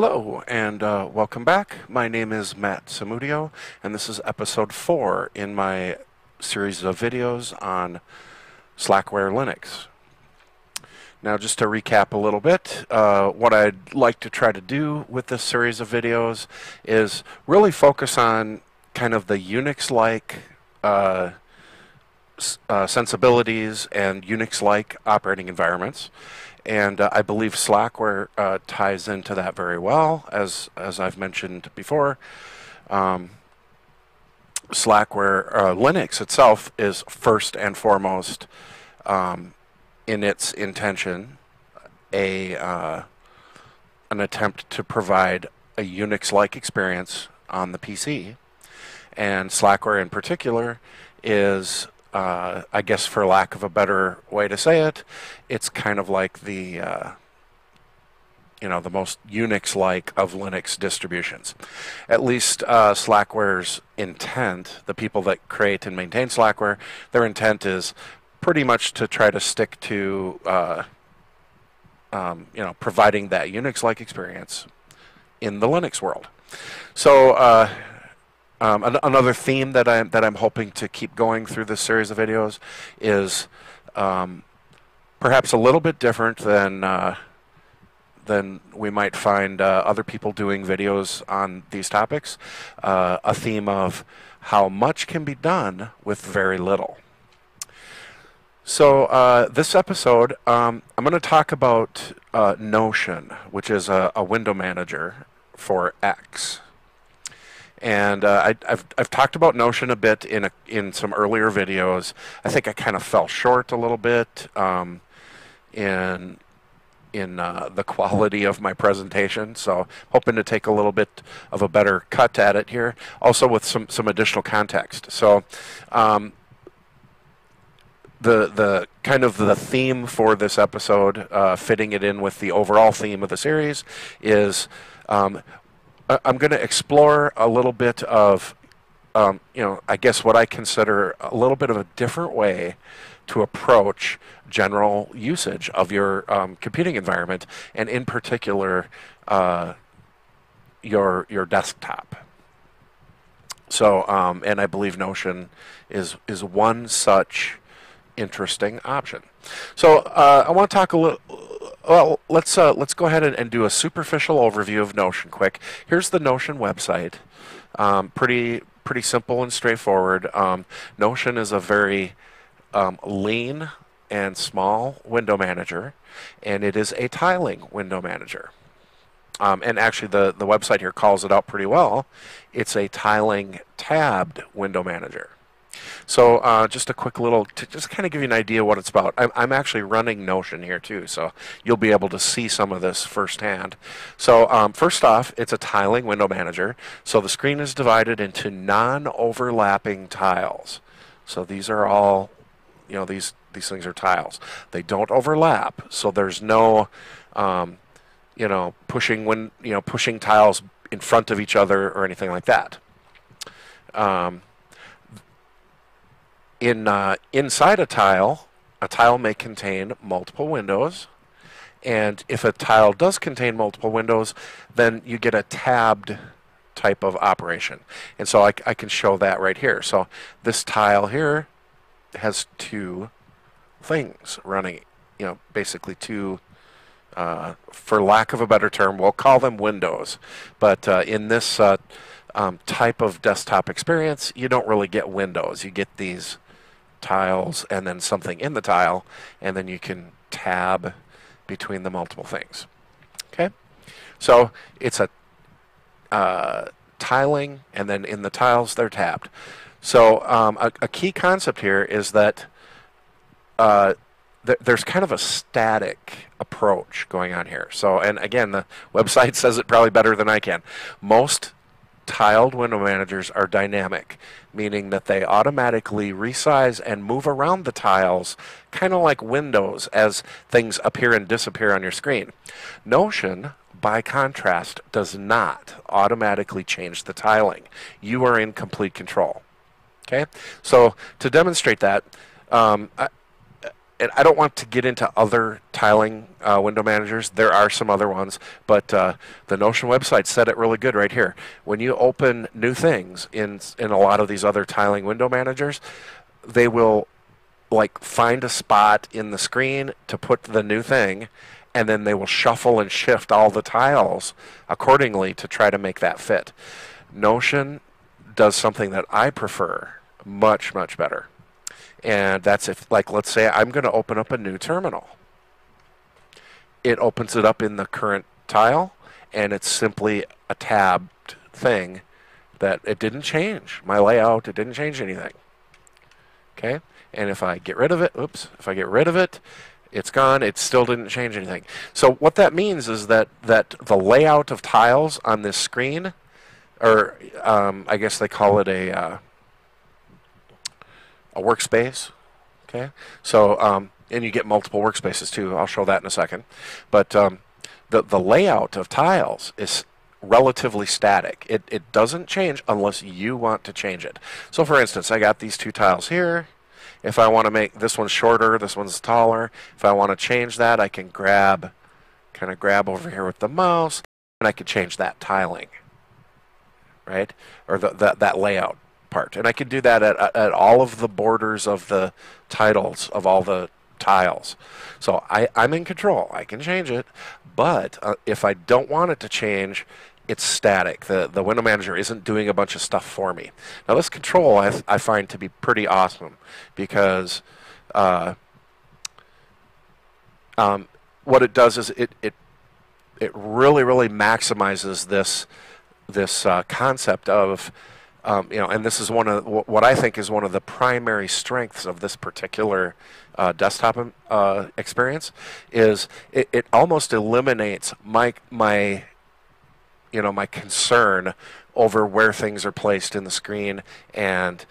Hello and uh, welcome back. My name is Matt Samudio and this is episode 4 in my series of videos on Slackware Linux. Now just to recap a little bit, uh, what I'd like to try to do with this series of videos is really focus on kind of the Unix-like uh, uh, sensibilities and Unix-like operating environments and uh, I believe Slackware uh, ties into that very well, as as I've mentioned before. Um, Slackware uh, Linux itself is first and foremost um, in its intention a uh, an attempt to provide a Unix-like experience on the PC, and Slackware in particular is uh, I guess for lack of a better way to say it, it's kind of like the uh, you know the most Unix-like of Linux distributions. At least uh, Slackware's intent, the people that create and maintain Slackware, their intent is pretty much to try to stick to uh, um, you know providing that Unix-like experience in the Linux world. So uh, um, an another theme that I'm that I'm hoping to keep going through this series of videos is um, perhaps a little bit different than uh, than we might find uh, other people doing videos on these topics. Uh, a theme of how much can be done with very little. So uh, this episode, um, I'm going to talk about uh, Notion, which is a, a window manager for X. And uh, I, have I've talked about Notion a bit in a, in some earlier videos. I think I kind of fell short a little bit um, in in uh, the quality of my presentation. So hoping to take a little bit of a better cut at it here. Also with some some additional context. So. Um, the the kind of the theme for this episode, uh, fitting it in with the overall theme of the series, is um, I'm going to explore a little bit of, um, you know, I guess what I consider a little bit of a different way to approach general usage of your um, computing environment, and in particular, uh, your your desktop. So, um, and I believe Notion is is one such interesting option. So, uh, I want to talk a little well, let's uh, let's go ahead and, and, do a superficial overview of Notion quick. Here's the Notion website. Um, pretty pretty simple and straightforward. Um, Notion is a very um, lean and small window manager, and it is a tiling window manager. Um, and actually, the the website here calls it out pretty well. It's a tiling tabbed window manager. So uh, just a quick little, to just kind of give you an idea what it's about. I'm, I'm, actually running Notion here too, so you'll be able to see some of this firsthand. So um, first off, it's a tiling window manager. So the screen is divided into non-overlapping tiles. So these are all, you know, these these things are tiles. They don't overlap, so there's no, um, you know, pushing when you know pushing tiles in front of each other or anything like that. Um, in uh, inside a tile, a tile may contain multiple windows, and if a tile does contain multiple windows, then you get a tabbed type of operation. And so I, I can show that right here. So this tile here has two things running, you know, basically two, uh, for lack of a better term, we'll call them windows. But uh, in this uh, um, type of desktop experience, you don't really get windows. You get these tiles and then something in the tile, and then you can tab between the multiple things. Okay, so it's a uh, tiling, and then in the tiles they're tabbed. So um, a, a, key concept here is that uh, th there's kind of a static approach going on here. So, and again, the website says it probably better than I can. Most tiled window managers are dynamic, meaning that they automatically resize and move around the tiles, kind of like windows as things appear and disappear on your screen. Notion, by contrast, does not automatically change the tiling. You are in complete control. Okay, so to demonstrate that, um, I, and I don't want to get into other tiling uh, window managers. There are some other ones, but uh, the Notion website said it really good right here. When you open new things in in a lot of these other tiling window managers, they will like find a spot in the screen to put the new thing, and then they will shuffle and shift all the tiles accordingly to try to make that fit. Notion does something that I prefer much much better and that's if, like, let's say I'm going to open up a new terminal. It opens it up in the current tile, and it's simply a tabbed thing that it didn't change. My layout, it didn't change anything. Okay? And if I get rid of it, oops, if I get rid of it, it's gone. It still didn't change anything. So what that means is that, that the layout of tiles on this screen, or um, I guess they call it a, uh, a workspace. Okay, so um, and you get multiple workspaces too. I'll show that in a second. But um, the the layout of tiles is relatively static. It it doesn't change unless you want to change it. So for instance, I got these two tiles here. If I want to make this one shorter, this one's taller. If I want to change that, I can grab, kind of grab over here with the mouse, and I can change that tiling, right? Or the, the that layout part. And I can do that at, at all of the borders of the titles of all the tiles. So I, I'm in control. I can change it. But uh, if I don't want it to change, it's static. The, the window manager isn't doing a bunch of stuff for me. Now this control I, I find to be pretty awesome because uh, um, what it does is it, it, it really, really maximizes this, this uh, concept of um, you know, and this is one of what I think is one of the primary strengths of this particular uh, desktop um, uh, experience is it, it almost eliminates my my you know my concern over where things are placed in the screen and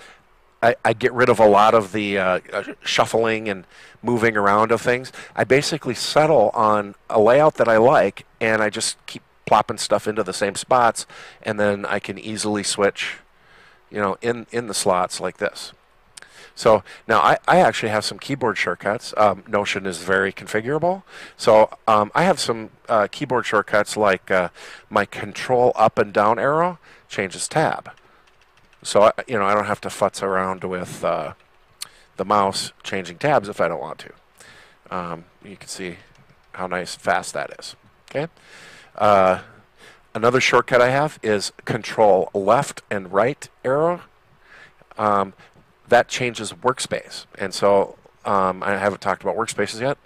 I, I get rid of a lot of the uh, uh shuffling and moving around of things. I basically settle on a layout that I like and I just keep plopping stuff into the same spots and then I can easily switch you know, in, in the slots like this. So now I, I actually have some keyboard shortcuts. Um, Notion is very configurable. So um, I have some uh, keyboard shortcuts like uh, my control up and down arrow changes tab. So, I, you know, I don't have to futz around with uh, the mouse changing tabs if I don't want to. Um, you can see how nice fast that is. Okay. Another shortcut I have is control left and right arrow. Um, that changes workspace. And so um, I haven't talked about workspaces yet.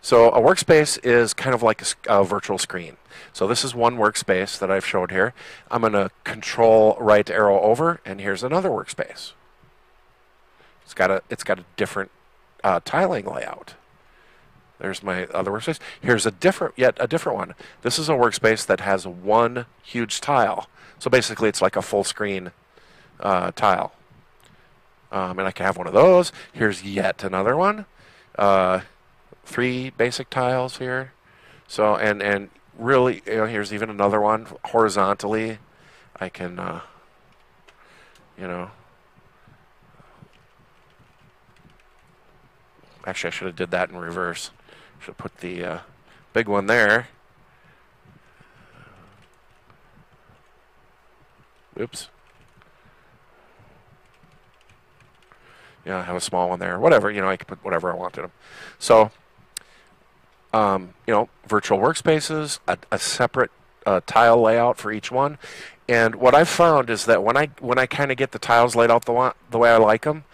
So a workspace is kind of like a, a, virtual screen. So this is one workspace that I've showed here. I'm going to control right arrow over, and here's another workspace. It's got a it's got a different uh, tiling layout. There's my other workspace. Here's a different, yet a different one. This is a workspace that has one huge tile. So basically, it's like a full screen uh, tile. Um, and I can have one of those. Here's yet another one. Uh, three basic tiles here. So and and really, you know, here's even another one horizontally. I can, uh, you know. Actually, I should have did that in reverse. Should put the uh, big one there. Oops. Yeah, I have a small one there. Whatever, you know, I can put whatever I want in them. So, um, you know, virtual workspaces, a, a separate uh, tile layout for each one. And what I've found is that when I when I kind of get the tiles laid out the, the way I like them,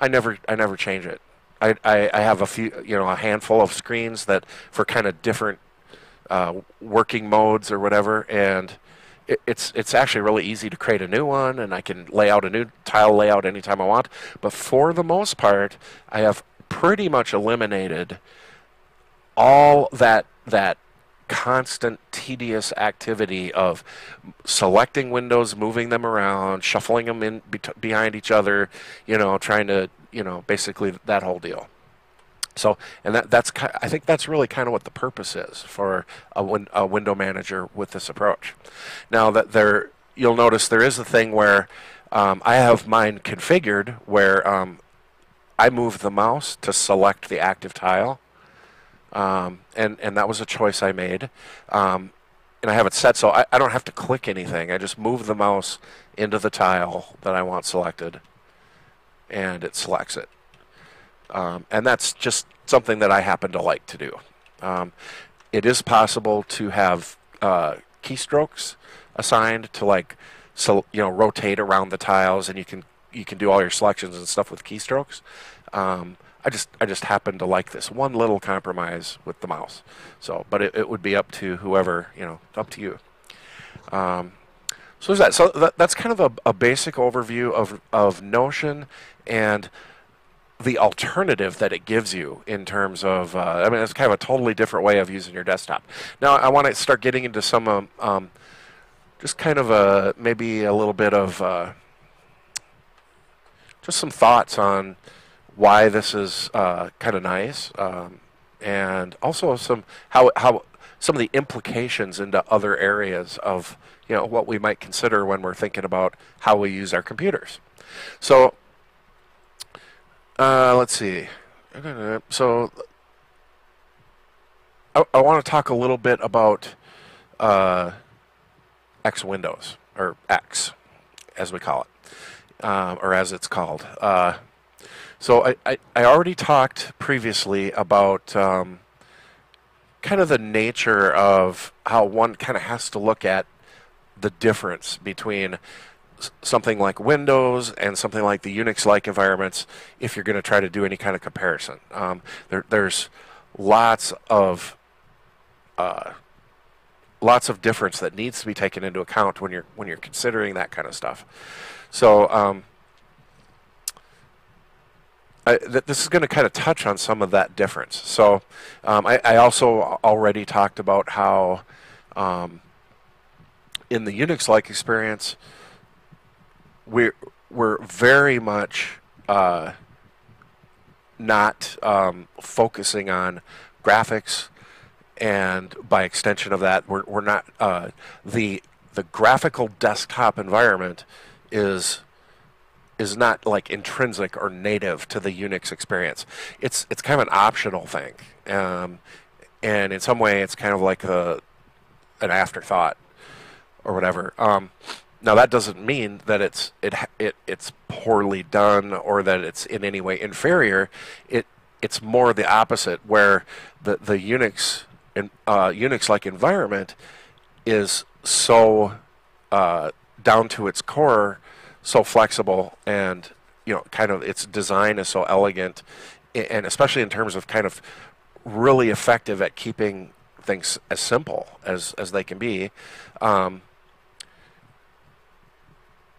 I never I never change it. I, I, I, have a few, you know, a handful of screens that for kind of different uh, working modes or whatever, and it, it's it's actually really easy to create a new one, and I can lay out a new tile layout anytime I want. But for the most part, I have pretty much eliminated all that that constant tedious activity of selecting windows, moving them around, shuffling them in be behind each other, you know, trying to you know, basically that whole deal. So, and that, that's I think that's really kind of what the purpose is for a, win, a window manager with this approach. Now that there, you'll notice there is a thing where um, I have mine configured where um, I move the mouse to select the active tile, um, and and that was a choice I made. Um, and I have it set so I, I don't have to click anything. I just move the mouse into the tile that I want selected, and it selects it. Um, and that's just something that I happen to like to do. Um, it is possible to have uh, keystrokes assigned to like so you know rotate around the tiles, and you can you can do all your selections and stuff with keystrokes. Um, I just I just happen to like this one little compromise with the mouse. So, but it, it would be up to whoever you know, up to you. Um, so there's that. So that, that's kind of a, a basic overview of of Notion and the alternative that it gives you in terms of, uh, I mean, it's kind of a totally different way of using your desktop. Now, I want to start getting into some, um, um, just kind of a, maybe a little bit of, uh, just some thoughts on why this is uh, kind of nice, um, and also some, how, how, some of the implications into other areas of, you know, what we might consider when we're thinking about how we use our computers. So uh, let's see. So I, I want to talk a little bit about uh, X Windows, or X, as we call it, um, or as it's called. Uh, so I, I, I, already talked previously about um, kind of the nature of how one kind of has to look at the difference between something like Windows and something like the Unix-like environments if you're going to try to do any kind of comparison. Um, there, there's lots of uh, lots of difference that needs to be taken into account when you're when you're considering that kind of stuff. So um, I, th this is going to kind of touch on some of that difference. So um, I, I, also already talked about how um, in the Unix-like experience we're we're very much uh, not um, focusing on graphics, and by extension of that, we're we're not uh, the the graphical desktop environment is is not like intrinsic or native to the Unix experience. It's it's kind of an optional thing, um, and in some way, it's kind of like a an afterthought or whatever. Um, now that doesn't mean that it's it it it's poorly done or that it's in any way inferior. It it's more the opposite, where the the Unix in, uh, Unix like environment is so uh, down to its core, so flexible, and you know, kind of its design is so elegant, and especially in terms of kind of really effective at keeping things as simple as as they can be. Um,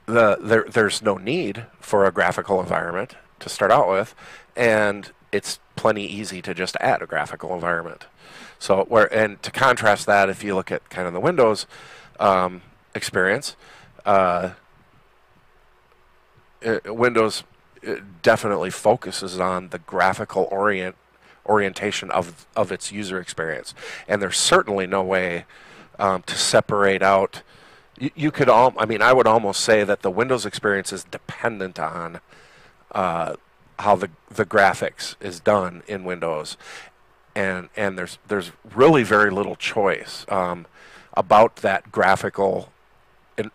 the there, there's no need for a graphical environment to start out with, and it's plenty easy to just add a graphical environment. So where and to contrast that, if you look at kind of the Windows um, experience, uh, it, Windows it definitely focuses on the graphical orient orientation of of its user experience, and there's certainly no way um, to separate out you, you could all. I mean, I would almost say that the Windows experience is dependent on uh, how the the graphics is done in Windows, and and there's there's really very little choice um, about that graphical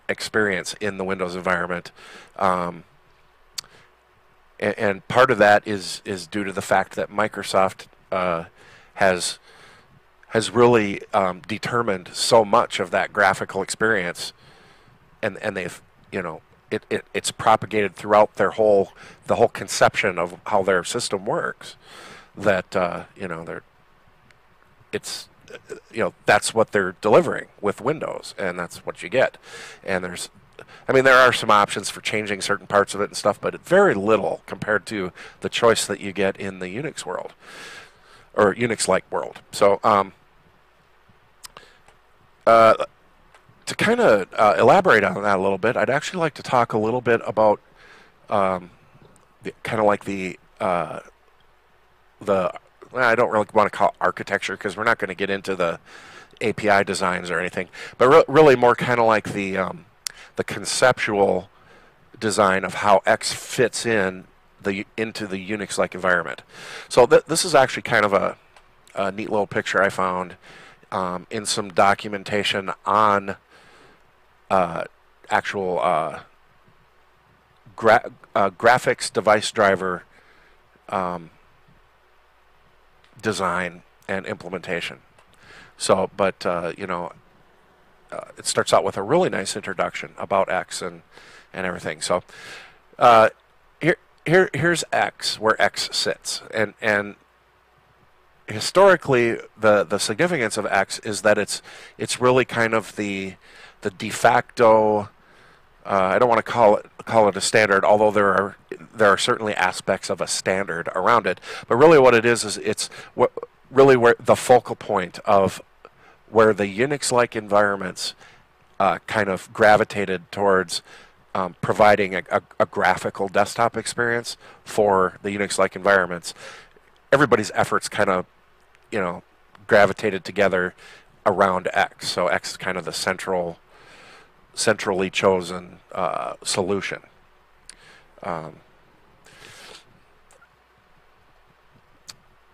experience in the Windows environment. Um, and, and, part of that is is due to the fact that Microsoft uh, has has really um, determined so much of that graphical experience, and and they've you know it, it it's propagated throughout their whole the whole conception of how their system works. That uh, you know they're it's you know that's what they're delivering with Windows, and that's what you get. And there's I mean, there are some options for changing certain parts of it and stuff, but very little compared to the choice that you get in the Unix world or Unix-like world. So, um, uh, to kind of uh, elaborate on that a little bit, I'd actually like to talk a little bit about um, kind of like the uh, the well, I don't really want to call it architecture because we're not going to get into the API designs or anything, but re really more kind of like the um, the conceptual design of how X fits in the into the Unix-like environment. So th this is actually kind of a, a neat little picture I found um, in some documentation on uh, actual uh, gra uh, graphics device driver um, design and implementation. So, but uh, you know, uh, it starts out with a really nice introduction about X and and everything. So, uh, here here here's X where X sits, and and historically the the significance of X is that it's it's really kind of the the de facto. Uh, I don't want to call it call it a standard, although there are there are certainly aspects of a standard around it. But really, what it is is it's what really where the focal point of where the Unix-like environments uh, kind of gravitated towards um, providing a, a, a, graphical desktop experience for the Unix-like environments. Everybody's efforts kind of, you know, gravitated together around X. So X is kind of the central, centrally chosen uh, solution. Um,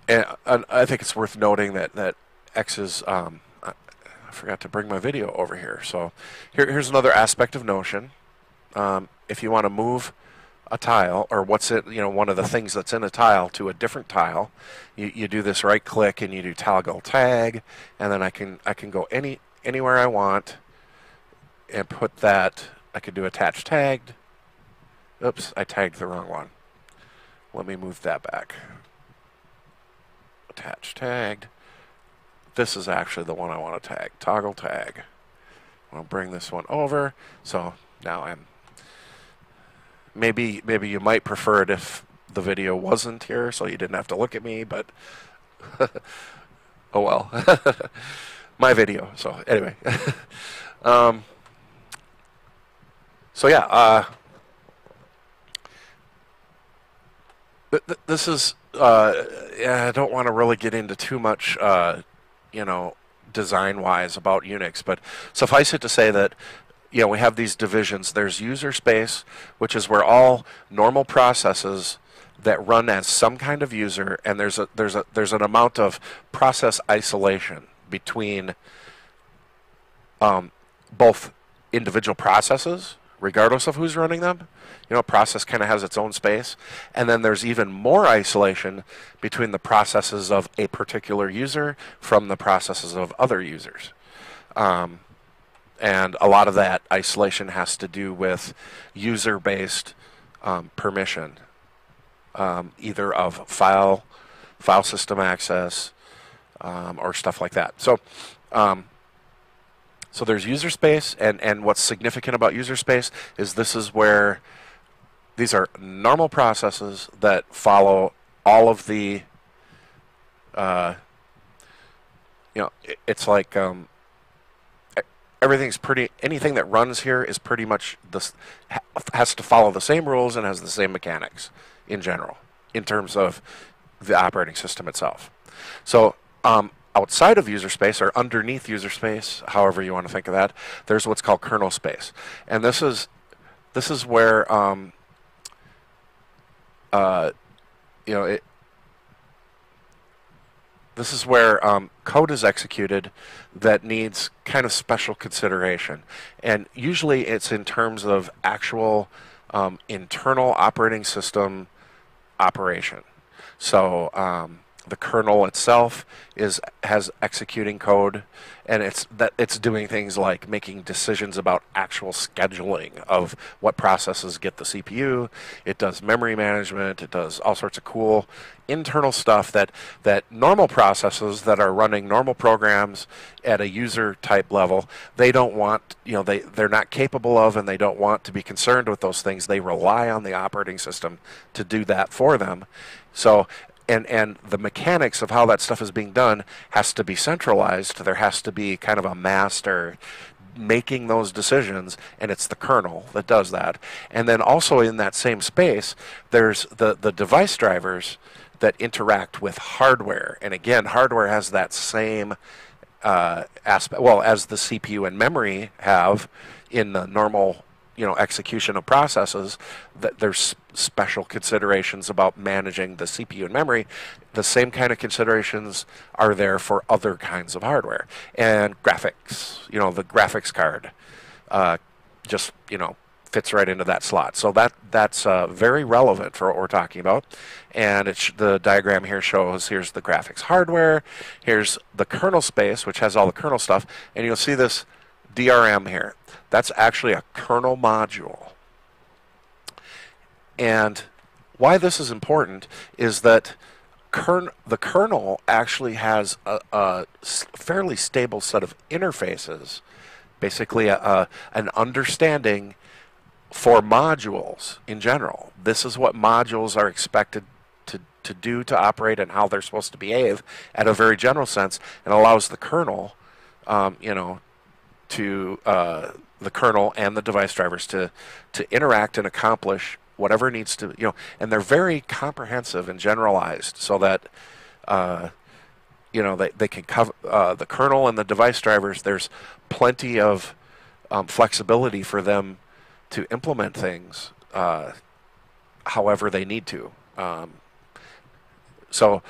and, I think it's worth noting that that X is. Um, I forgot to bring my video over here. So here, here's another aspect of Notion. Um, if you want to move a tile or what's it, you know, one of the things that's in a tile to a different tile, you, you do this right click and you do toggle tag, and then I can I can go any anywhere I want and put that. I could do attach tagged. Oops, I tagged the wrong one. Let me move that back. Attach tagged. This is actually the one I want to tag. Toggle tag. I'll bring this one over. So now I'm maybe maybe you might prefer it if the video wasn't here so you didn't have to look at me, but oh well. My video. So anyway. um, so yeah, uh, th th this is uh, yeah, I don't want to really get into too much, uh, you know, design-wise about Unix, but suffice it to say that you know we have these divisions. There's user space, which is where all normal processes that run as some kind of user, and there's a there's a there's an amount of process isolation between um, both individual processes, regardless of who's running them, you know, a process kind of has its own space. And then there's even more isolation between the processes of a particular user from the processes of other users. Um, and a lot of that isolation has to do with user-based um, permission, um, either of file, file system access, um, or stuff like that. So um, so there's user space, and, and what's significant about user space is this is where these are normal processes that follow all of the, uh, you know, it, it's like um, everything's pretty, anything that runs here is pretty much, this has to follow the same rules and has the same mechanics in general, in terms of the operating system itself. So um, outside of user space or underneath user space, however you want to think of that, there's what's called kernel space. And this is this is where um, uh, you know, it, this is where um, code is executed that needs kind of special consideration. And usually it's in terms of actual um, internal operating system operation. So um, the kernel itself is has executing code and it's that it's doing things like making decisions about actual scheduling of what processes get the CPU it does memory management. It does all sorts of cool internal stuff that that normal processes that are running normal programs at a user type level they don't want you know they they're not capable of and they don't want to be concerned with those things. They rely on the operating system to do that for them. So and and the mechanics of how that stuff is being done has to be centralized. There has to be kind of a master making those decisions and it's the kernel that does that and then also in that same space there's the the device drivers that interact with hardware and again hardware has that same uh, aspect well as the CPU and memory have in the normal you know execution of processes that there's special considerations about managing the CPU and memory. The same kind of considerations are there for other kinds of hardware. And graphics you know the graphics card uh, just you know fits right into that slot. So that that's uh, very relevant for what we're talking about. And it's the diagram here shows here's the graphics hardware here's the kernel space which has all the kernel stuff. And you'll see this DRM here that's actually a kernel module. And why this is important is that kern the kernel actually has a, a, fairly stable set of interfaces, basically a, a, an understanding for modules in general. This is what modules are expected to, to do to operate and how they're supposed to behave at a very general sense and allows the kernel, um, you know, to uh, the kernel and the device drivers to to interact and accomplish whatever needs to you know and they're very comprehensive and generalized so that uh, you know they, they can cover uh, the kernel and the device drivers there's plenty of um, flexibility for them to implement things uh, however they need to um, so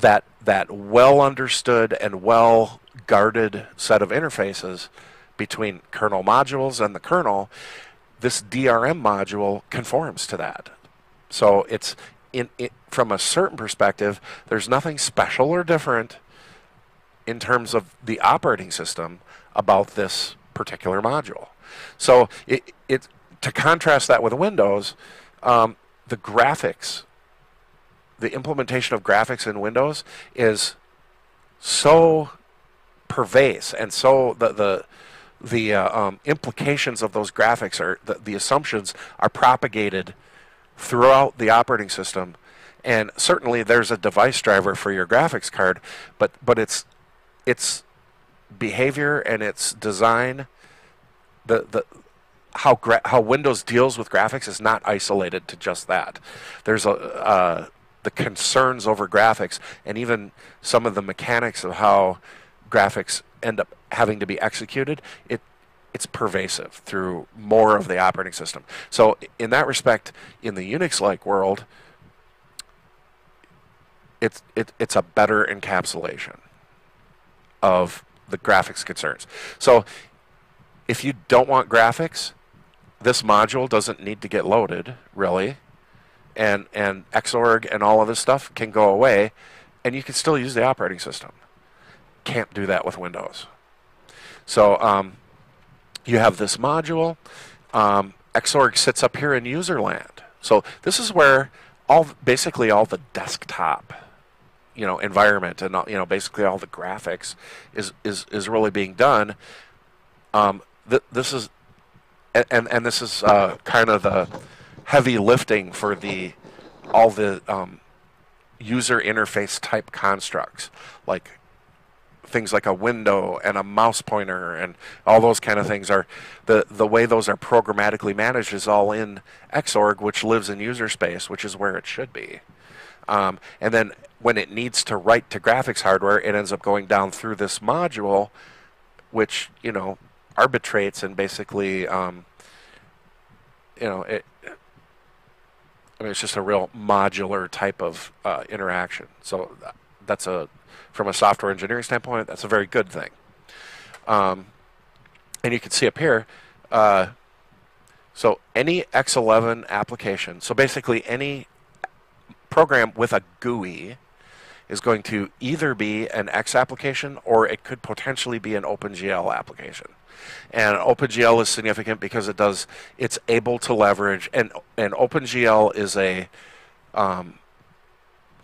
that that well understood and well guarded set of interfaces between kernel modules and the kernel, this DRM module conforms to that. So it's in, from a certain perspective, there's nothing special or different in terms of the operating system about this particular module. So it, it to contrast that with Windows, um, the graphics, the implementation of graphics in Windows is so pervasive. And so the the the uh, um, implications of those graphics are the, the assumptions are propagated throughout the operating system. And certainly there's a device driver for your graphics card but but it's its behavior and its design. The the how how Windows deals with graphics is not isolated to just that. There's a uh, the concerns over graphics and even some of the mechanics of how graphics end up having to be executed, it it's pervasive through more of the operating system. So in that respect, in the Unix-like world, it's it, it's a better encapsulation of the graphics concerns. So if you don't want graphics, this module doesn't need to get loaded, really. And and Xorg and all of this stuff can go away and you can still use the operating system. Can't do that with Windows. So um, you have this module. Um, Xorg sits up here in user land. So this is where all basically all the desktop you know environment and you know basically all the graphics is is is really being done um, th- this is and and this is uh, kind of the heavy lifting for the all the um, user interface type constructs like things like a window and a mouse pointer and all those kind of things are the the way those are programmatically managed is all in Xorg, which lives in user space, which is where it should be. Um, and then when it needs to write to graphics hardware, it ends up going down through this module, which you know arbitrates and basically um, you know it. I mean, it's just a real modular type of uh, interaction. So that's a from a software engineering standpoint, that's a very good thing. Um, and you can see up here, uh, so any X11 application, so basically any program with a GUI is going to either be an X application or it could potentially be an OpenGL application. And OpenGL is significant because it does it's able to leverage and and OpenGL is a um,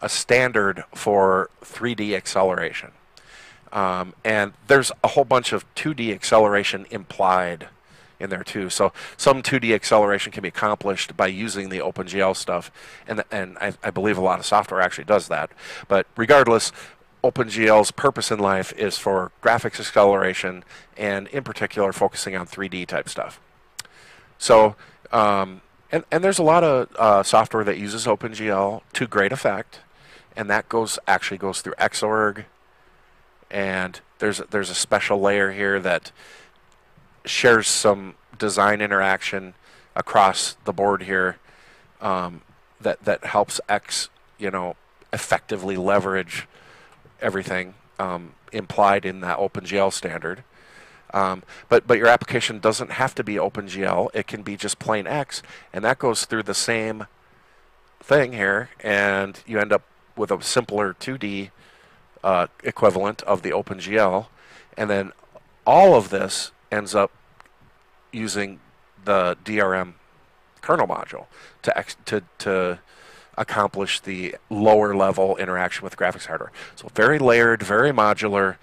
a standard for 3D acceleration. Um, and there's a whole bunch of 2D acceleration implied in there too. So some 2D acceleration can be accomplished by using the OpenGL stuff, and and I, I believe a lot of software actually does that. But regardless, OpenGL's purpose in life is for graphics acceleration, and in particular, focusing on 3D type stuff. So. Um, and, and there's a lot of uh, software that uses OpenGL to great effect and that goes actually goes through Xorg, and there's there's a special layer here that shares some design interaction across the board here um, that that helps X, you know, effectively leverage everything um, implied in that OpenGL standard. Um, but but your application doesn't have to be OpenGL. It can be just plain X, and that goes through the same thing here, and you end up with a simpler 2D uh, equivalent of the OpenGL, and then all of this ends up using the DRM kernel module to to to accomplish the lower level interaction with graphics hardware. So very layered, very modular,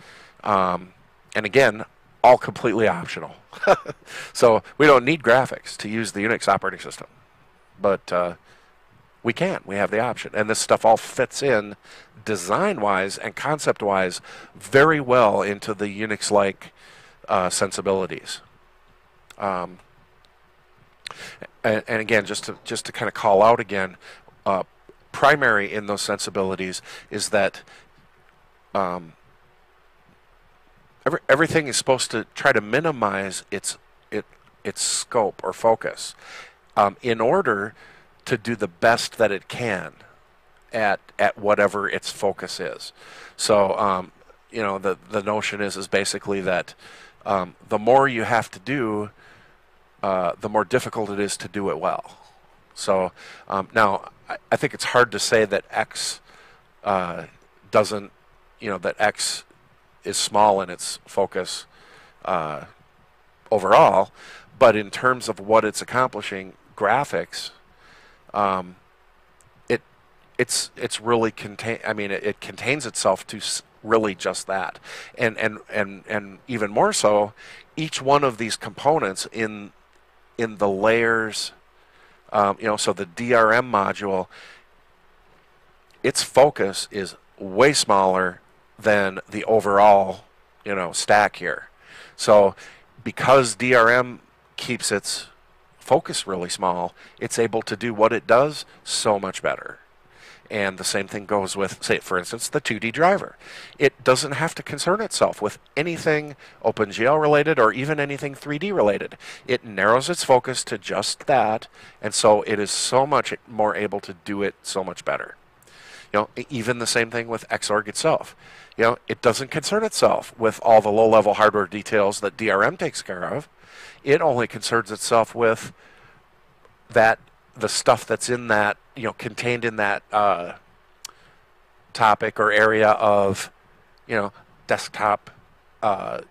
um, and again, all completely optional. so we don't need graphics to use the Unix operating system, but uh, we can. We have the option, and this stuff all fits in design-wise and concept-wise very well into the Unix-like uh, sensibilities. Um, and, and, again, just to just to kind of call out again, uh, primary in those sensibilities is that um, every, everything is supposed to try to minimize its it its scope or focus um, in order to do the best that it can at at whatever its focus is. So um, you know the the notion is is basically that um, the more you have to do, uh, the more difficult it is to do it well. So um, now I, I, think it's hard to say that X uh, doesn't, you know, that X is small in its focus uh, overall, but in terms of what it's accomplishing, graphics, um, it it's it's really contain. I mean, it, it contains itself to really just that. And, and, and, and even more so, each one of these components in, in the layers, um, you know, so the DRM module, its focus is way smaller than the overall, you know, stack here. So because DRM keeps its focus really small, it's able to do what it does so much better. And the same thing goes with, say, for instance, the 2D driver. It doesn't have to concern itself with anything OpenGL related or even anything 3D related. It narrows its focus to just that, and so it is so much more able to do it so much better. You know, even the same thing with Xorg itself. You know, it doesn't concern itself with all the low-level hardware details that DRM takes care of. It only concerns itself with that the stuff that's in that, you know, contained in that uh, topic or area of, you know, desktop uh,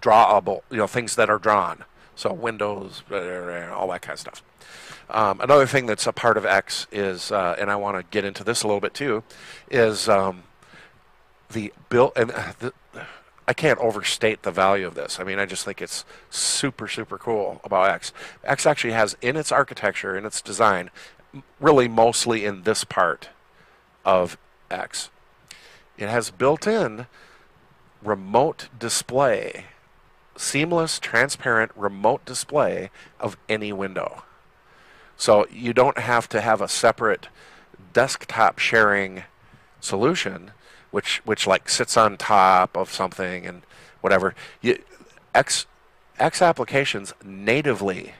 drawable, you know, things that are drawn. So Windows, uh, all that kind of stuff. Um, another thing that's a part of X is, uh, and I want to get into this a little bit too, is um, the build and uh, the, I can't overstate the value of this. I mean, I just think it's super, super cool about X. X actually has in its architecture, in its design, really mostly in this part of X. It has built in remote display, seamless, transparent remote display of any window. So you don't have to have a separate desktop sharing solution which which like sits on top of something and whatever. You, X X applications natively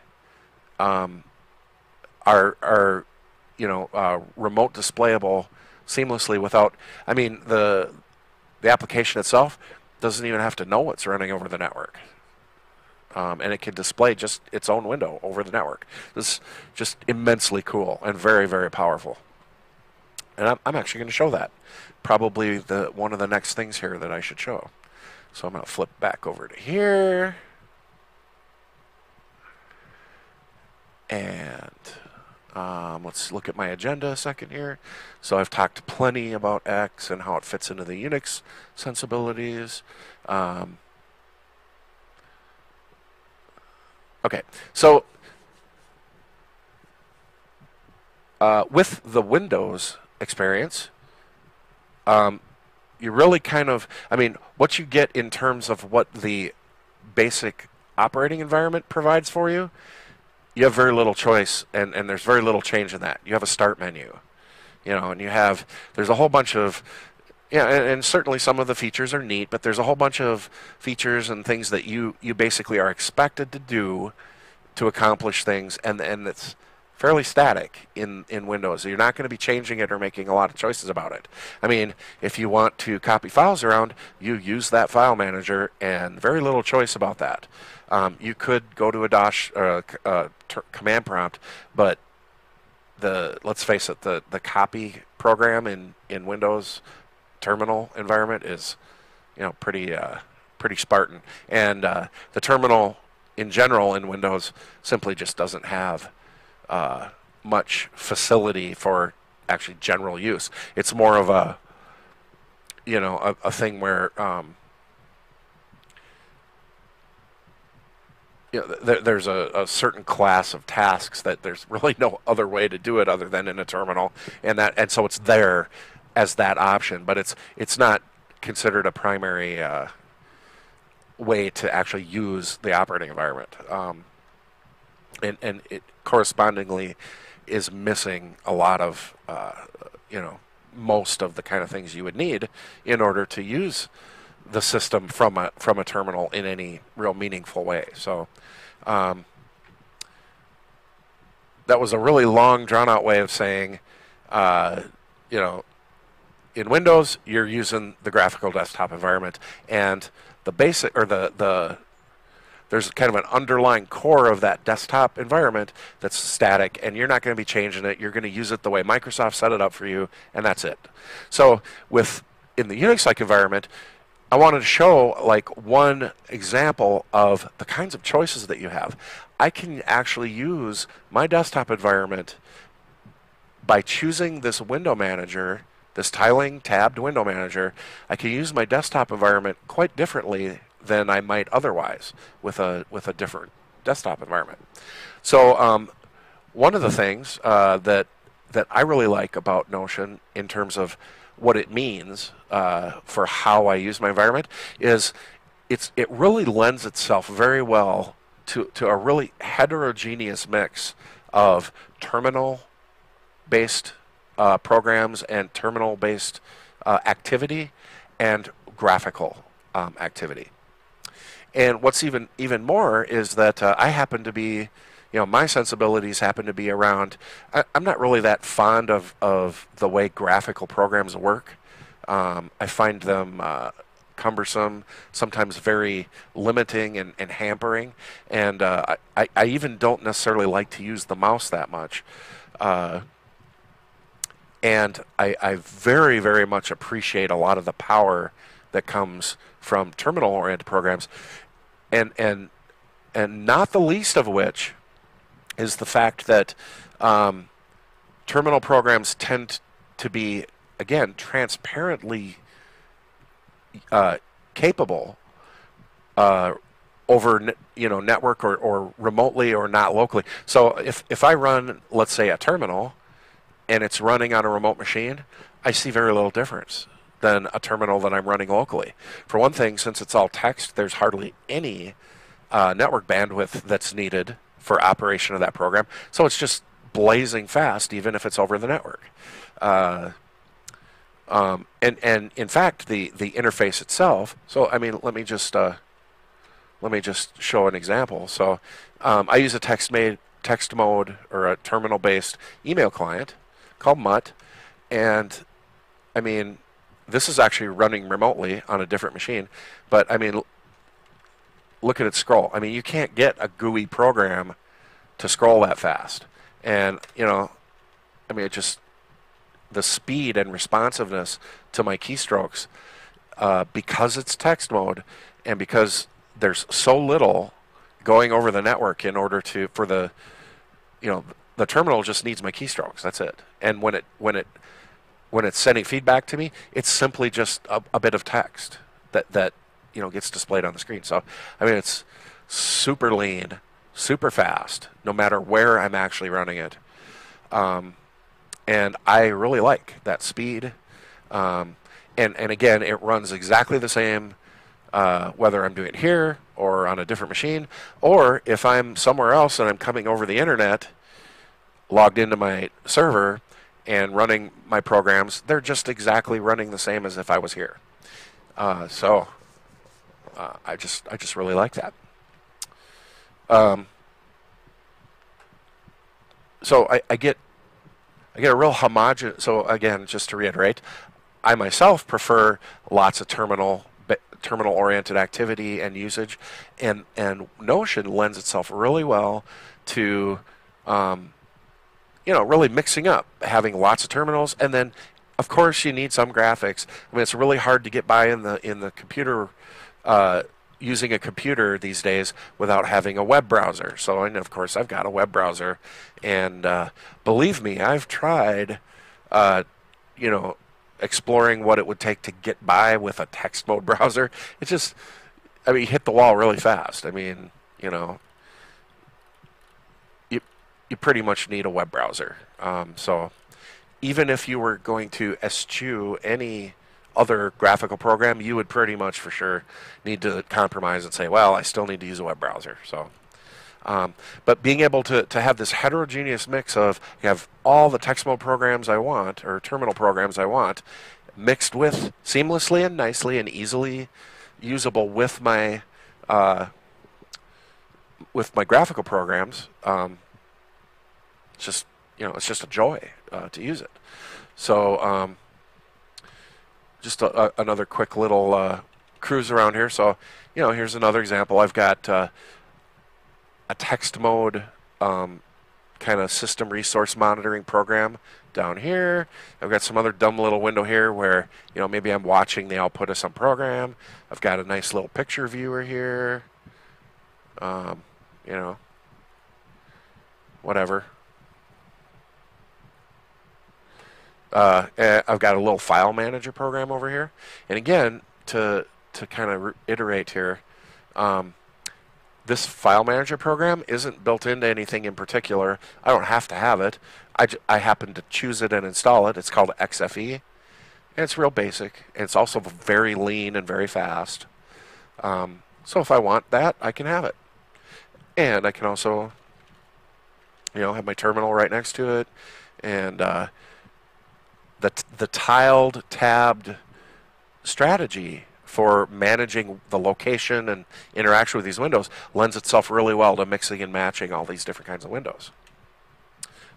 um, are are you know uh, remote displayable seamlessly without. I mean the the application itself doesn't even have to know what's running over the network. Um, and it can display just its own window over the network. This is just immensely cool and very, very powerful. And I'm, I'm actually going to show that probably the one of the next things here that I should show. So I'm going to flip back over to here. And um, let's look at my agenda a second here. So I've talked plenty about X and how it fits into the Unix sensibilities. Um, okay, so uh, with the Windows experience, um, you really kind of, I mean, what you get in terms of what the basic operating environment provides for you, you have very little choice, and, and there's very little change in that. You have a start menu, you know, and you have, there's a whole bunch of, yeah, and, and, certainly some of the features are neat, but there's a whole bunch of features and things that you, you basically are expected to do to accomplish things, and and it's fairly static in, in Windows. You're not going to be changing it or making a lot of choices about it. I mean, if you want to copy files around, you use that file manager and very little choice about that. Um, you could go to a dash uh, uh, command prompt, but the let's face it, the, the copy program in, in Windows terminal environment is you know pretty uh, pretty Spartan, and uh, the terminal in general in Windows simply just doesn't have uh, much facility for actually general use. It's more of a, you know, a, a thing where um, you know, th there's a, a, certain class of tasks that there's really no other way to do it other than in a terminal, and that and so it's there as that option, but it's it's not considered a primary uh, way to actually use the operating environment. Um, and and it correspondingly is missing a lot of uh, you know most of the kind of things you would need in order to use the system from a from a terminal in any real meaningful way. So um, that was a really long, drawn out way of saying, uh, you know, in Windows you're using the graphical desktop environment, and the basic or the the there's kind of an underlying core of that desktop environment that's static and you're not going to be changing it. You're going to use it the way microsoft set it up for you and that's it. So with in the unix like environment i wanted to show like one example of the kinds of choices that you have i can actually use my desktop environment by choosing this window manager this tiling tabbed window manager i can use my desktop environment quite differently than I might otherwise with a with a different desktop environment. So um, one of the things uh, that that I really like about Notion in terms of what it means uh, for how I use my environment is it's it really lends itself very well to, to a really heterogeneous mix of terminal based uh, programs and terminal based uh, activity and graphical um, activity. And what's even even more is that uh, I happen to be, you know, my sensibilities happen to be around. I, am not really that fond of of the way graphical programs work. Um, I find them uh, cumbersome, sometimes very limiting and, and hampering, and uh, I, I even don't necessarily like to use the mouse that much. Uh, and I, I very, very much appreciate a lot of the power that comes from terminal-oriented programs and and and not the least of which is the fact that um, terminal programs tend to be again transparently uh, capable uh, over you know network or, or remotely or not locally. So if if I run let's say a terminal and it's running on a remote machine, I see very little difference than a terminal that I'm running locally. For one thing, since it's all text, there's hardly any uh, network bandwidth that's needed for operation of that program. So it's just blazing fast, even if it's over the network. Uh, um, and and in fact, the the interface itself. So I mean, let me just uh, let me just show an example. So um, I use a text made text mode or a terminal based email client called Mutt, and I mean this is actually running remotely on a different machine. But I mean, look at it scroll. I mean, you can't get a GUI program to scroll that fast. And, you know, I mean, it just, the speed and responsiveness to my keystrokes, uh, because it's text mode and because there's so little going over the network in order to, for the, you know, the terminal just needs my keystrokes. That's it. And when it, when it, when it's sending feedback to me, it's simply just a, a, bit of text that that you know gets displayed on the screen. So I mean, it's super lean, super fast, no matter where I'm actually running it, um, and I really like that speed. Um, and and again, it runs exactly the same. Uh, whether I'm doing it here or on a different machine, or if I'm somewhere else and I'm coming over the internet, logged into my server, and running my programs, they're just exactly running the same as if I was here. Uh, so uh, I just I just really like that. Um, so I, I get I get a real homogeneous. So again, just to reiterate, I myself prefer lots of terminal terminal oriented activity and usage, and and Notion lends itself really well to, um, you know, really mixing up, having lots of terminals, and then of course you need some graphics. I mean, it's really hard to get by in the in the computer. Uh, using a computer these days without having a web browser. So, and of course, I've got a web browser, and uh, believe me, I've tried, uh, you know, exploring what it would take to get by with a text mode browser. It just, I mean, hit the wall really fast. I mean, you know, you you pretty much need a web browser. Um, so, even if you were going to eschew any other graphical program, you would pretty much for sure need to compromise and say, well, I still need to use a web browser. So, um, but being able to, to have this heterogeneous mix of you have all the text mode programs I want or terminal programs I want mixed with seamlessly and nicely and easily usable with my uh, with my graphical programs, um, it's just you know it's just a joy uh, to use it. So um, just a, a, another quick little uh, cruise around here. So, you know, here's another example. I've got uh, a text mode um, kind of system resource monitoring program down here. I've got some other dumb little window here where, you know, maybe I'm watching the output of some program. I've got a nice little picture viewer here. Um, you know, whatever. Uh, eh, I've got a little file manager program over here. And again, to to kind of iterate here, um, this file manager program isn't built into anything in particular. I don't have to have it. I, I happen to choose it and install it. It's called XFE. And it's real basic. And it's also very lean and very fast. Um, so if I want that, I can have it. And I can also, you know, have my terminal right next to it. And uh, the, the tiled, tabbed strategy for managing the location and interaction with these windows lends itself really well to mixing and matching all these different kinds of windows.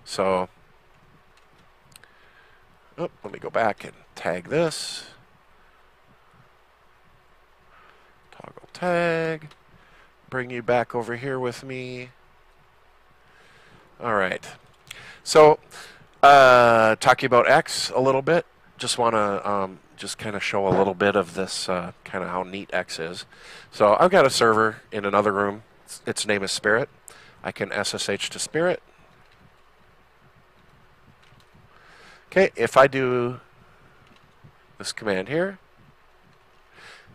So, oh, let me go back and tag this. Toggle tag. Bring you back over here with me. All right. So, uh, talking about X a little bit. Just want to um, just kind of show a little bit of this, uh, kind of how neat X is. So I've got a server in another room. Its, its name is Spirit. I can SSH to Spirit. Okay, if I do this command here,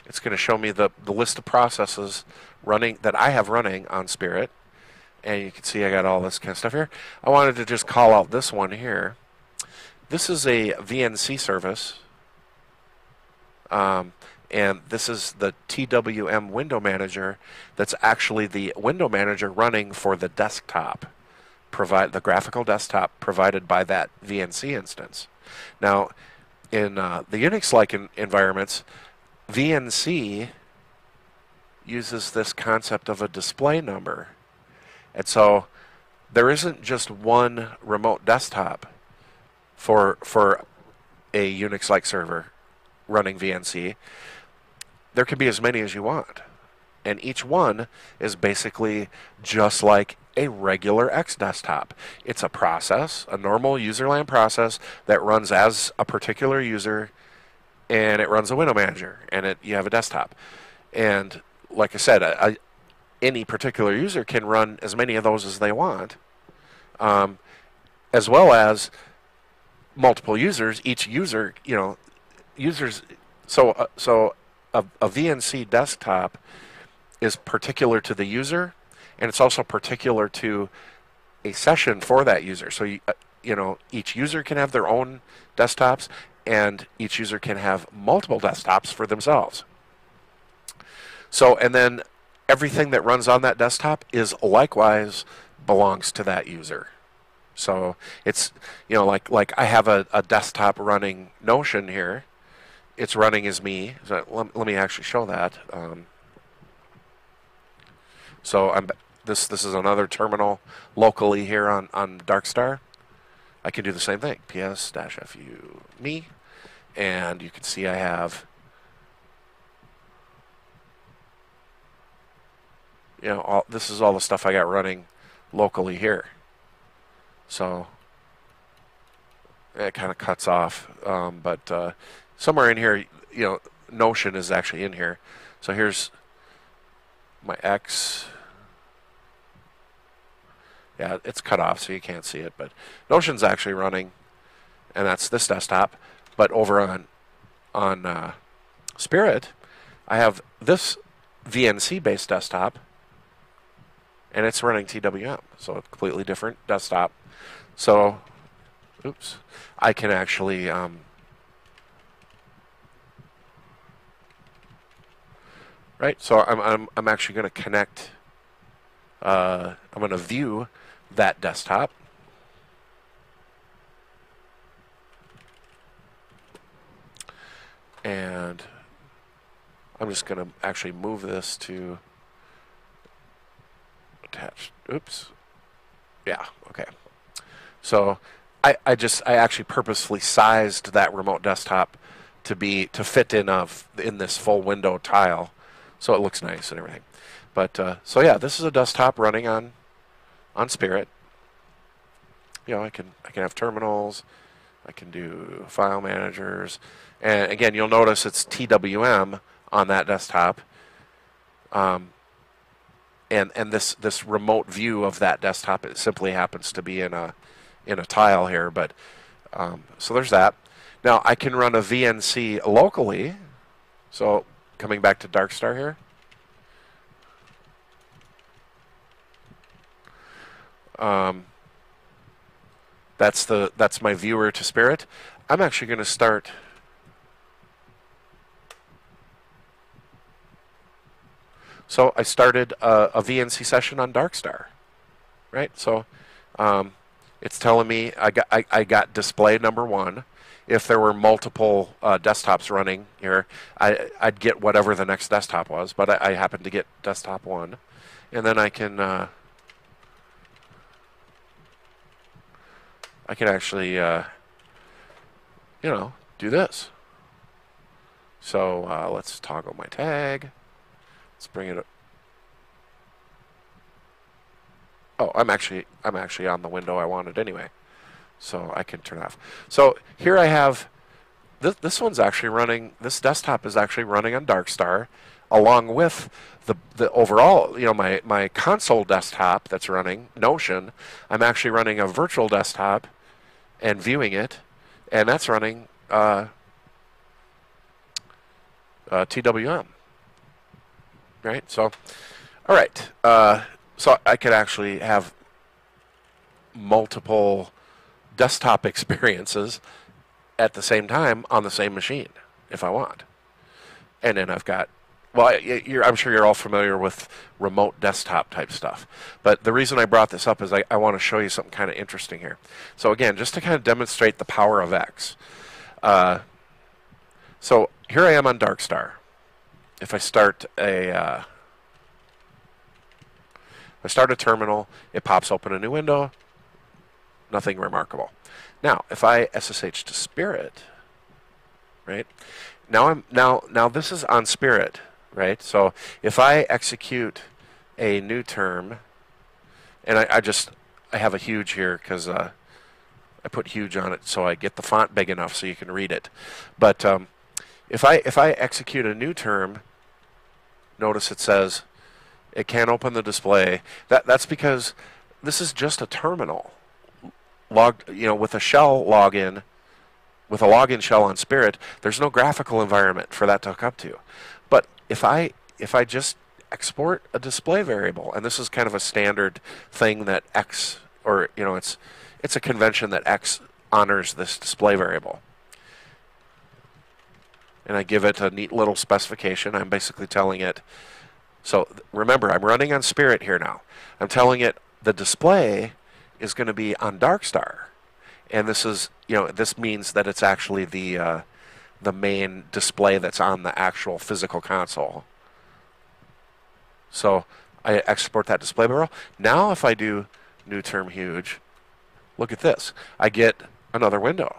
it's going to show me the, the list of processes running that I have running on Spirit and you can see I got all this kind of stuff here. I wanted to just call out this one here. This is a VNC service, um, and this is the TWM window manager. That's actually the window manager running for the desktop, provide the graphical desktop provided by that VNC instance. Now, in uh, the Unix-like environments, VNC uses this concept of a display number. And so there isn't just one remote desktop for for a Unix-like server running VNC. There can be as many as you want. And each one is basically just like a regular X desktop. It's a process, a normal userland process that runs as a particular user and it runs a window manager and it you have a desktop. And like I said, a, any particular user can run as many of those as they want, um, as well as multiple users. Each user, you know, users. So, uh, so a, a VNC desktop is particular to the user, and it's also particular to a session for that user. So, you, uh, you know, each user can have their own desktops, and each user can have multiple desktops for themselves. So, and then everything that runs on that desktop is likewise belongs to that user. So it's you know like like I have a, a desktop running Notion here. It's running as me. So let, let me actually show that. Um, so I'm this this is another terminal locally here on on Darkstar. I can do the same thing. PS dash fu me, and you can see I have. You know, all, this is all the stuff I got running locally here. So it kind of cuts off, um, but uh, somewhere in here, you know, Notion is actually in here. So here's my X. Yeah, it's cut off, so you can't see it, but Notion's actually running, and that's this desktop. But over on on uh, Spirit, I have this VNC-based desktop, and it's running TWM, so a completely different desktop. So, oops, I can actually um, right? So I'm, I'm, I'm actually going to connect, uh, I'm going to view that desktop. And I'm just going to actually move this to attached. Oops. Yeah, okay. So I, I just, I actually purposefully sized that remote desktop to be, to fit in of, in this full window tile so it looks nice and everything. But uh, so yeah, this is a desktop running on on Spirit. You know, I can I can have terminals, I can do file managers, and again, you'll notice it's TWM on that desktop. Um, and and this this remote view of that desktop it simply happens to be in a in a tile here, but um, so there's that. Now I can run a VNC locally, so coming back to Darkstar here. Um, that's the that's my viewer to spirit. I'm actually going to start. So I started a, a, VNC session on Darkstar, right? So um, it's telling me I got I, I got display number one if there were multiple uh, desktops running here, I, would get whatever the next desktop was, but I, I happen to get desktop one. And then I can, uh, I can actually, uh, you know, do this. So uh, let's toggle my tag. Let's bring it up. Oh, I'm actually, I'm actually on the window I wanted anyway so I can turn off. So here I have, this, this one's actually running, this desktop is actually running on Darkstar along with the, the overall, you know, my, my console desktop that's running, Notion, I'm actually running a virtual desktop and viewing it, and that's running uh, uh, TWM. Right? So, all right. Uh, so I could actually have multiple desktop experiences at the same time on the same machine if I want. And then I've got, well, I'm sure you're all familiar with remote desktop type stuff. But the reason I brought this up is I, I want to show you something kind of interesting here. So again, just to kind of demonstrate the power of X. Uh, so here I am on Darkstar. If I start a, uh, I start a terminal, it pops open a new window, nothing remarkable. Now, if I SSH to Spirit, right? Now I'm now now this is on Spirit, right? So if I execute a new term, and I, I just I have a huge here because uh, I put huge on it so I get the font big enough so you can read it. But um, if I if I execute a new term, notice it says it can't open the display. That that's because this is just a terminal logged, you know, with a shell login, with a login shell on Spirit, there's no graphical environment for that to hook up to. But if I if I just export a display variable, and this is kind of a standard thing that X, or you know, it's it's a convention that X honors this display variable. And I give it a neat little specification. I'm basically telling it. So remember, I'm running on Spirit here now. I'm telling it the display is going to be on Darkstar, and this is you know this means that it's actually the uh, the main display that's on the actual physical console. So I export that display barrel. Now if I do new term huge, look at this. I get another window.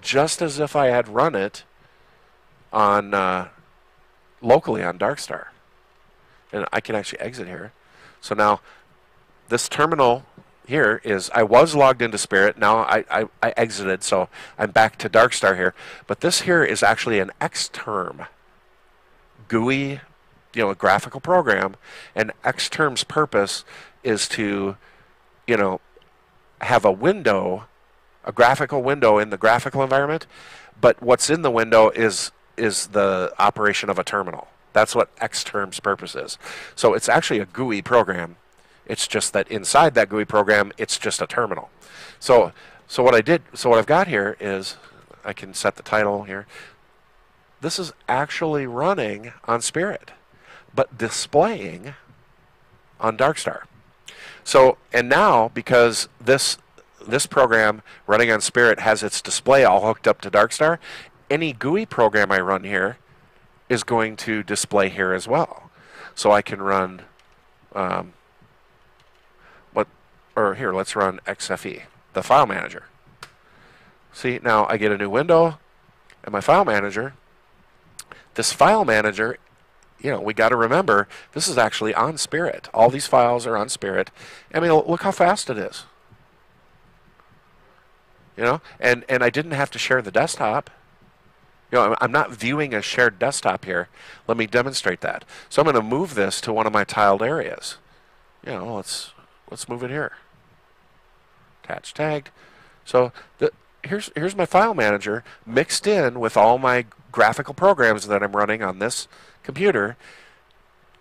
Just as if I had run it on uh, locally on Darkstar. And I can actually exit here. So now this terminal here is I was logged into Spirit. Now I, I, I exited, so I'm back to Darkstar here. But this here is actually an Xterm GUI, you know, a graphical program. And Xterm's purpose is to, you know, have a window, a graphical window in the graphical environment. But what's in the window is is the operation of a terminal. That's what Xterm's purpose is. So it's actually a GUI program it's just that inside that GUI program, it's just a terminal. So, so what I did, so what I've got here is, I can set the title here. This is actually running on Spirit, but displaying on Darkstar. So, and now because this this program running on Spirit has its display all hooked up to Darkstar, any GUI program I run here is going to display here as well. So I can run um, or here, let's run XFE, the file manager. See, now I get a new window and my file manager. This file manager, you know, we got to remember this is actually on Spirit. All these files are on Spirit. I mean, look how fast it is. You know, and and I didn't have to share the desktop. You know, I'm not viewing a shared desktop here. Let me demonstrate that. So I'm going to move this to one of my tiled areas. You know, let's let's move it here attach tagged. So the, here's here's my file manager mixed in with all my graphical programs that I'm running on this computer.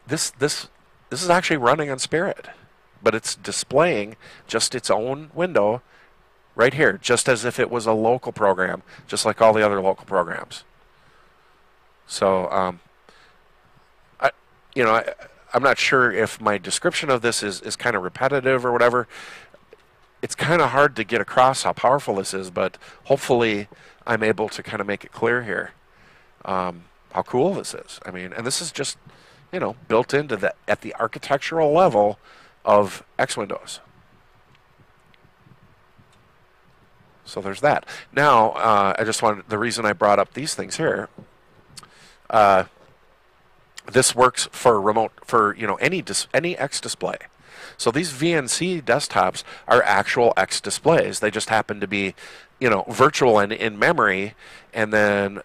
This this this is actually running on Spirit, but it's displaying just its own window right here, just as if it was a local program, just like all the other local programs. So, um, I, you know, I, I'm not sure if my description of this is, is kind of repetitive or whatever it's kind of hard to get across how powerful this is, but hopefully I'm able to kind of make it clear here um, how cool this is. I mean, and this is just, you know, built into the at the architectural level of X Windows. So there's that. Now, uh, I just wanted the reason I brought up these things here. Uh, this works for remote for you know any dis, any X display. So these VNC desktops are actual X displays. They just happen to be, you know, virtual and in memory, and then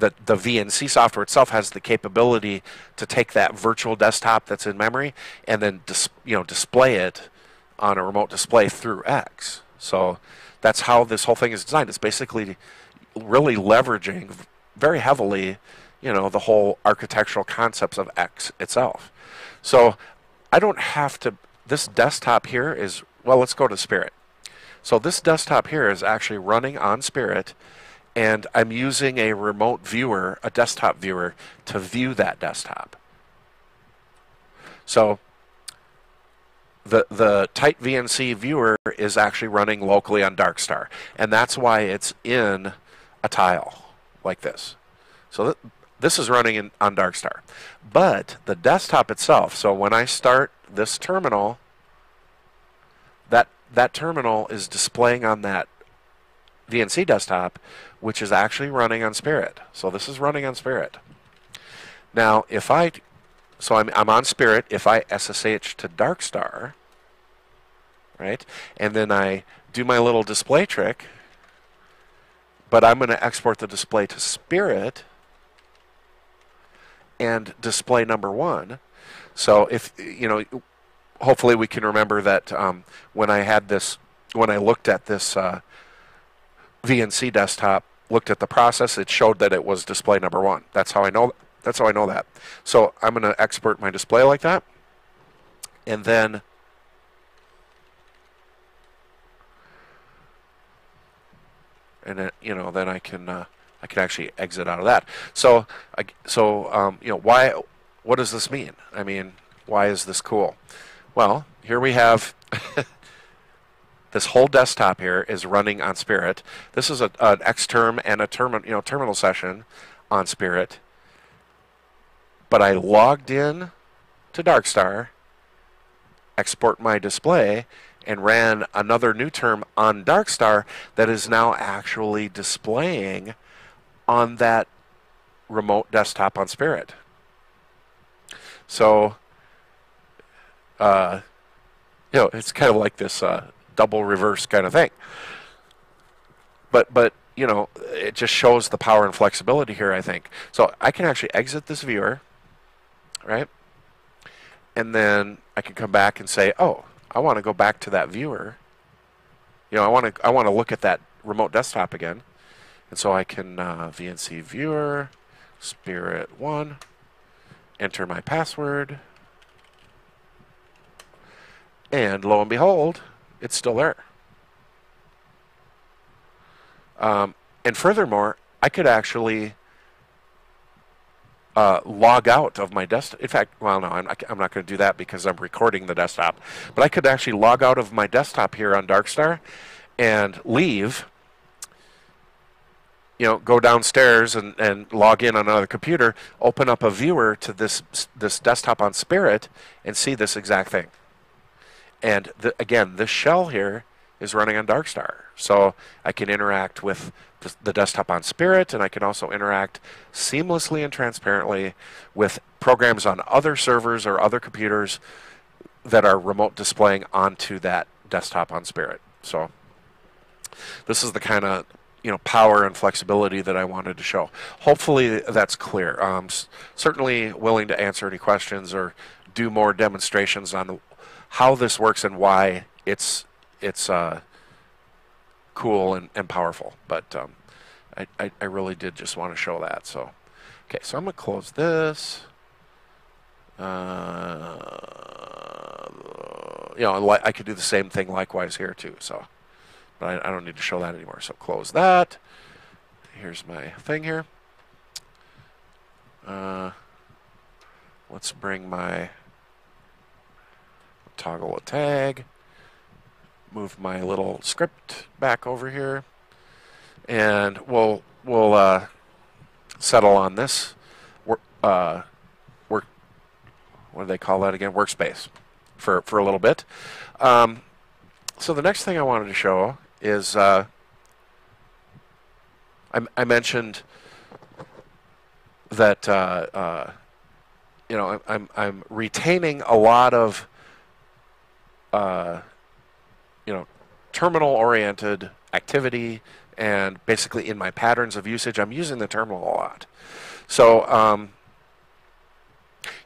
the the VNC software itself has the capability to take that virtual desktop that's in memory and then dis, you know display it on a remote display through X. So that's how this whole thing is designed. It's basically really leveraging very heavily, you know, the whole architectural concepts of X itself. So I don't have to, this desktop here is, well, let's go to Spirit. So this desktop here is actually running on Spirit, and I'm using a remote viewer, a desktop viewer, to view that desktop. So the the TightVNC viewer is actually running locally on Darkstar, and that's why it's in a tile like this. So th this is running in, on Darkstar. But the desktop itself, so when I start this terminal, that, that terminal is displaying on that VNC desktop, which is actually running on Spirit. So this is running on Spirit. Now, if I, so I'm, I'm on Spirit, if I SSH to Darkstar, right, and then I do my little display trick, but I'm going to export the display to Spirit, and display number one. So if you know, hopefully we can remember that um, when I had this, when I looked at this uh, VNC desktop, looked at the process, it showed that it was display number one. That's how I know. That's how I know that. So I'm going to export my display like that, and then. And then, you know, then I can uh, I can actually exit out of that. So, I, so um, you know, why? What does this mean? I mean, why is this cool? Well, here we have this whole desktop here is running on Spirit. This is a, an Xterm and a term, you know, terminal session on Spirit. But I logged in to Darkstar, export my display, and ran another new term on Darkstar that is now actually displaying on that remote desktop on Spirit. So, uh, you know, it's kind of like this uh, double reverse kind of thing. But, but you know, it just shows the power and flexibility here, I think. So I can actually exit this viewer, right? And then I can come back and say, oh, I want to go back to that viewer. You know, I want to I want to look at that remote desktop again. And so I can uh, VNC viewer, spirit one, enter my password, and lo and behold, it's still there. Um, and furthermore, I could actually uh, log out of my desktop. In fact, well, no, I'm not, I'm not going to do that because I'm recording the desktop. But I could actually log out of my desktop here on Darkstar and leave. You know, go downstairs and, and log in on another computer, open up a viewer to this this desktop on Spirit, and see this exact thing. And the, again, this shell here is running on Darkstar. So I can interact with the, desktop on Spirit, and I can also interact seamlessly and transparently with programs on other servers or other computers that are remote displaying onto that desktop on Spirit. So this is the kind of you know power and flexibility that I wanted to show. Hopefully that's clear. Um, certainly willing to answer any questions or do more demonstrations on how this works and why it's it's uh, cool and, and powerful. But um, I, I, I, really did just want to show that. So, okay, so I'm going to close this. Uh, you know, I could do the same thing likewise here too. So, but I, I don't need to show that anymore. So close that. Here's my thing here. Uh, let's bring my toggle a tag move my little script back over here, and we'll we'll uh, settle on this work uh, work. What do they call that again? Workspace for for a little bit. Um, so the next thing I wanted to show is uh, I, I, mentioned that uh, uh, you know I'm I'm retaining a lot of uh, terminal oriented activity and basically in my patterns of usage, I'm using the terminal a lot. So, um,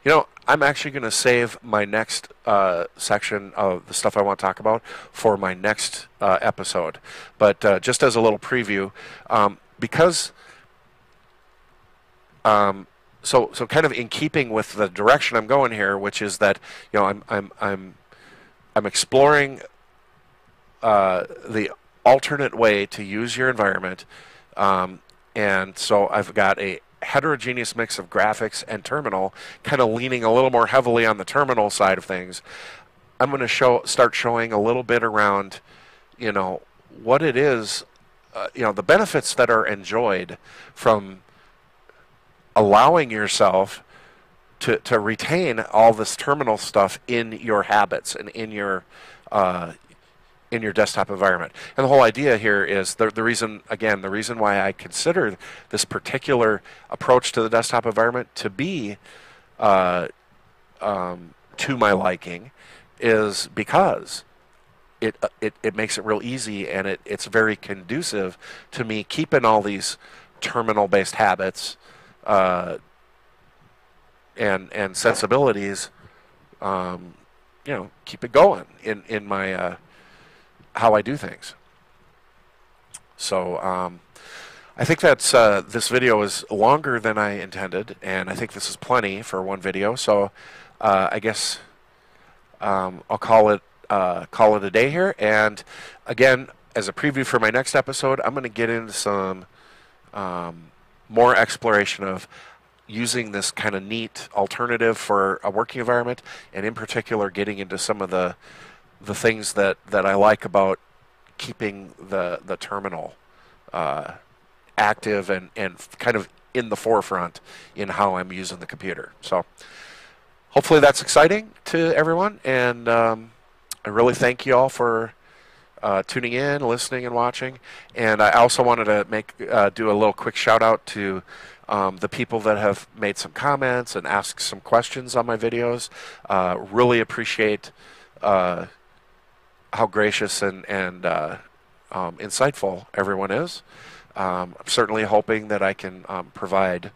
you know, I'm actually going to save my next uh, section of the stuff I want to talk about for my next uh, episode. But uh, just as a little preview, um, because um, so so kind of in keeping with the direction I'm going here, which is that you know I'm I'm I'm I'm exploring uh, the alternate way to use your environment. Um, and so I've got a heterogeneous mix of graphics and terminal, kind of leaning a little more heavily on the terminal side of things. I'm going to show start showing a little bit around, you know, what it is, uh, you know, the benefits that are enjoyed from allowing yourself to, to retain all this terminal stuff in your habits and in your uh, in your desktop environment. And the whole idea here is the, the reason, again, the reason why I consider this particular approach to the desktop environment to be uh, um, to my liking is because it, uh, it, it makes it real easy and it, it's very conducive to me keeping all these terminal based habits uh, and, and sensibilities. Um, you know, keep it going in, in my uh, how I do things. So um, I think that's uh, this video is longer than I intended, and I think this is plenty for one video. So uh, I guess um, I'll call it uh, call it a day here. And again, as a preview for my next episode, I'm going to get into some um, more exploration of using this kind of neat alternative for a working environment, and in particular, getting into some of the the things that, that I like about keeping the the terminal uh, active and, and kind of in the forefront in how I'm using the computer. So hopefully that's exciting to everyone. And um, I really thank you all for uh, tuning in, listening, and watching. And I also wanted to make uh, do a little quick shout out to um, the people that have made some comments and asked some questions on my videos. Uh, really appreciate uh, how gracious and and uh, um, insightful everyone is. Um, I'm certainly hoping that I can um, provide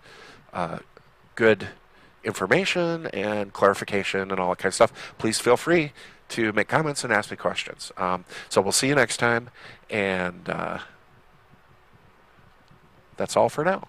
uh, good information and clarification and all that kind of stuff. Please feel free to make comments and ask me questions. Um, so we'll see you next time, and uh, that's all for now.